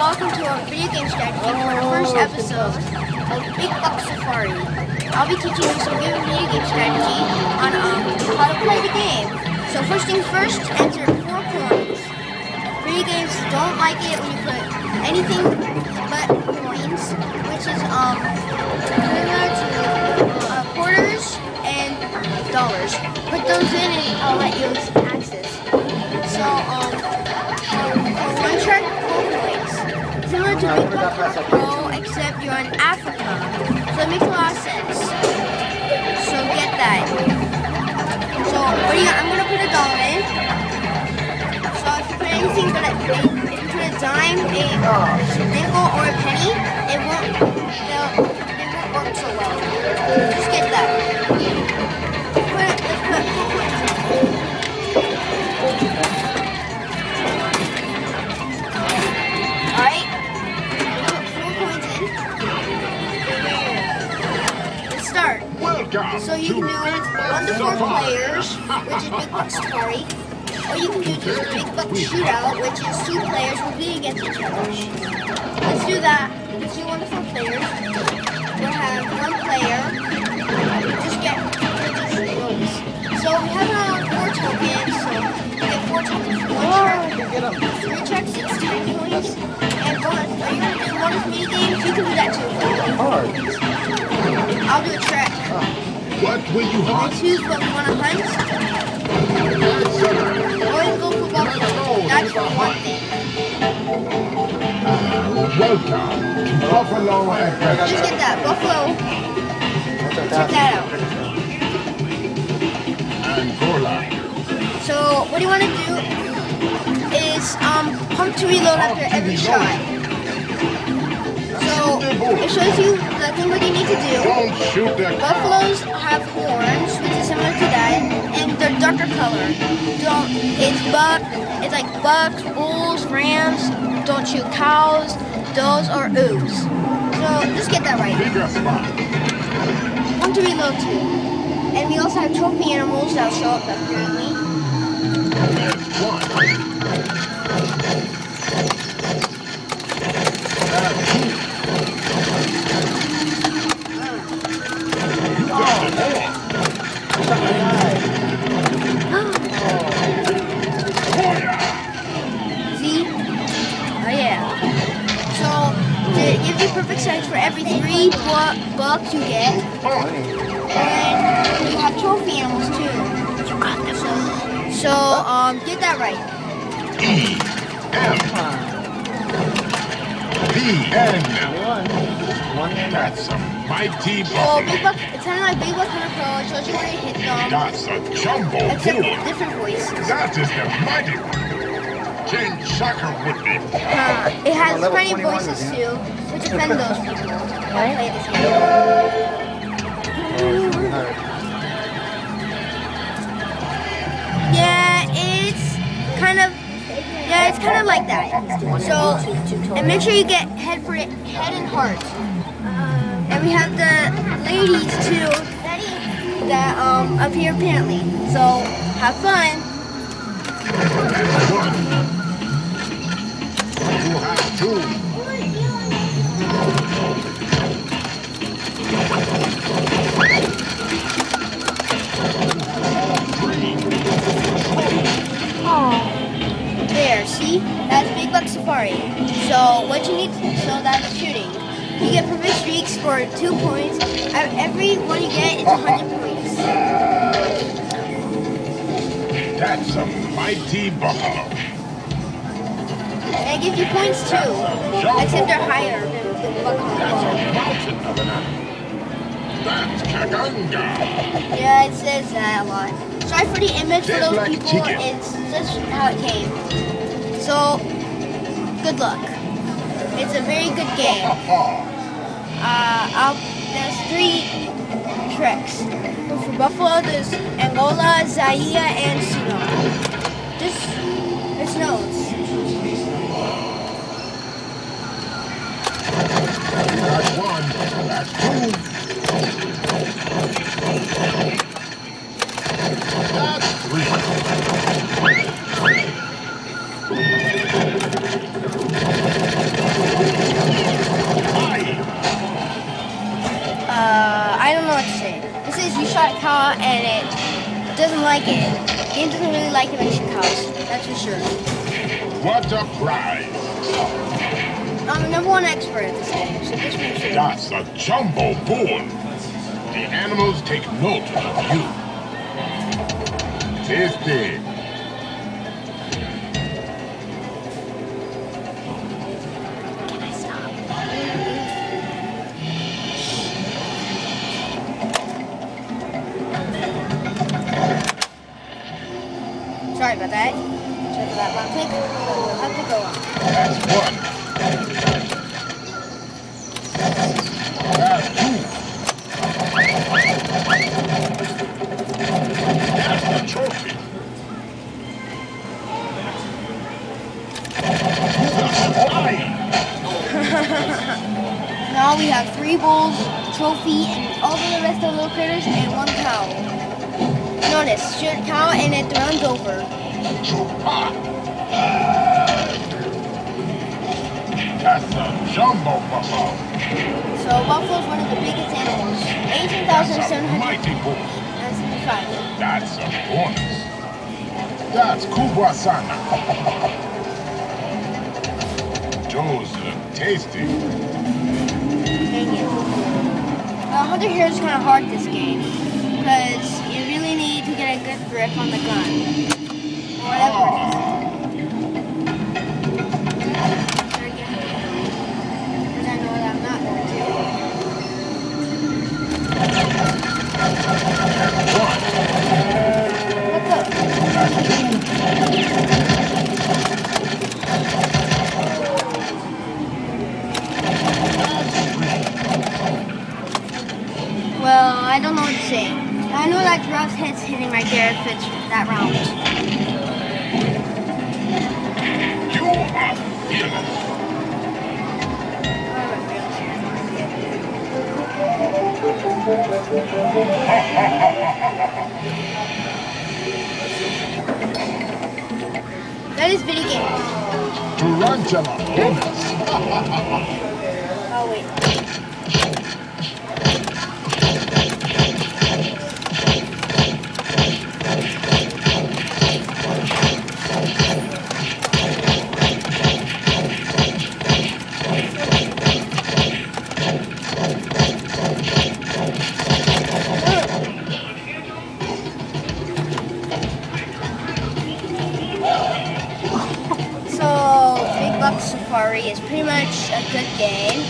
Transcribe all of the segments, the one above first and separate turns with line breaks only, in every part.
welcome to our video game strategy for our first episode of Big Buck Safari. I'll be teaching you some good video game strategy on um, how to play the game. So first things first, enter four coins. Video games don't like it when you put anything but coins, which is um similar to uh, quarters and dollars. Put those in and I'll let you access. So um to except you're in Africa. So it makes a lot of sense. So get that. So what do you I'm gonna put a dollar in. So if you put anything but a, if you put a dime, a nickel, or a penny, So you can do one to four players, which is Big Buck Safari. Or you can do just Big Buck Shootout, which is two players competing against each other. Let's do that. Let's do one to four players. We'll have one player. Just get just rolls. So we have around four tokens. So we get four tokens for one check. Three checks, six ten coins. And bonus. Are you gonna do bonus mini games? You can do that too. Hard. I'll do a track.
What will you
I
hunt?
choose what we want to hunt. Or go for buffalo. That's one thing.
Welcome to Buffalo
Just
Adventure.
get that. Buffalo. Check that out.
Angola.
So what do you want to do is um, pump to reload after every shot. So it shows you the thing what you need to do.
Shoot cow.
Buffaloes have horns, which is similar to that, and they're darker color. Don't it's buck it's like bucks, bulls, rams, don't shoot cows, those are ooze. So just get that right. One to reload too. And we also have trophy animals that'll show up apparently.
One.
That right.
E. M. B. N. That's a mighty
So Big. Buck, it's kind of like Big Buck Hunter Pro. It shows you where to hit them.
That's a jumbo
Except
bull.
different voices.
That is the mighty one. King Shaka would be
Uh, it has
level
funny voices
is,
too, which offend those people who play this game. Kind of like that. So, and make sure you get head for it, head and heart. And we have the ladies too that um appear apparently. So have fun. Safari. So what you need, to, so that's shooting. You get perfect streaks for two points. Every one you get, it's 100 points.
That's a mighty buffalo.
And it gives you points too. Except they're higher than Big Buck
That's a mountain of an. That's Kaganga.
Yeah, it says that a lot. Sorry for the image for those
like
people.
chicken.
It's just how it came. So, good luck. It's a very good game. Uh, there's three tricks. For Buffalo, there's Angola, Zaire, and Sudan. Just, there's nose.
That's one. That's two. That's three.
shot car and it doesn't like it. It doesn't really like emission cars, that's for sure.
What a prize!
I'm the number one expert at this game, so this.
That's a jumbo boon. The animals take note of you. Tasty.
Now we have three bulls, trophy, and all the rest of the little critters, and one cow. Notice, short cow, and it runs over.
That's a jumbo buffalo.
So buffalo is one of the biggest animals.
That's a
18,775.
mighty bull. That's a bonus. That's Kubwa Sana. Those look tasty.
Dang it. Uh, Hunter here is kind of hard this game because you really need to get a good grip on the gun. Whatever it Well, I don't know what to say. I know that giraffe's head's hitting right there if it's that round. That is video game.
Tarantula bonus.
Safari is pretty much a good game.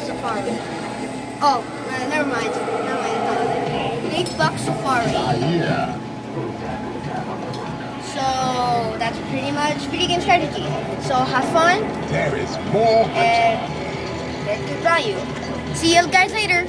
Safari. Oh, uh, never mind. Never mind. Big Buck Safari.
Ah, yeah.
So, that's pretty much video game strategy. So, have fun
There is more.
and get good value. See you guys later.